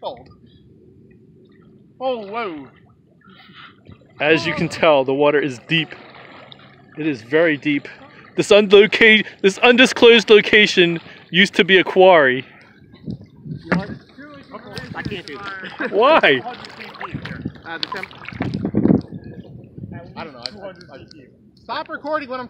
cold. Oh, whoa. As you can tell, the water is deep. It is very deep. This, unloca- this undisclosed location used to be a quarry. I can't do that. Why? Uh, I don't know. I, I, I, stop recording when I'm.